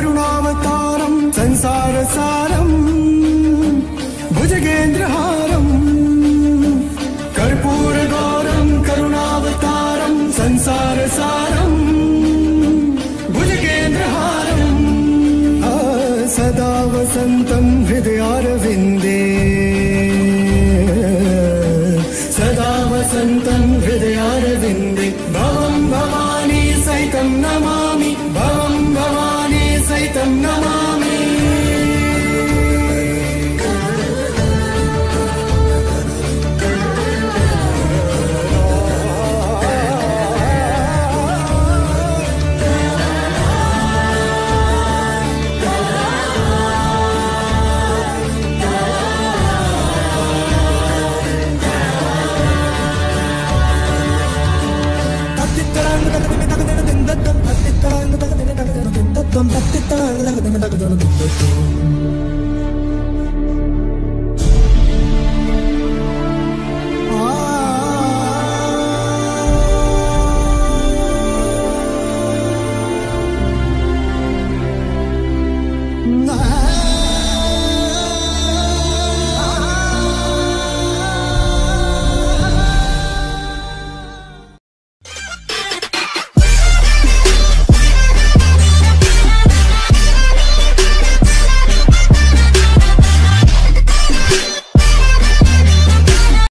करुणावतारं संसारसारम् भुजगेन्द्रहारम् कर्पूरगौरं करुणावतारं संसारसारम् भुजगेन्द्रहारम् सदा वसन्तं हृदयारविन्दे सदा वसन्तं भवानी सहितं नमामि Thank you.